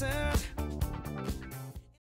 matter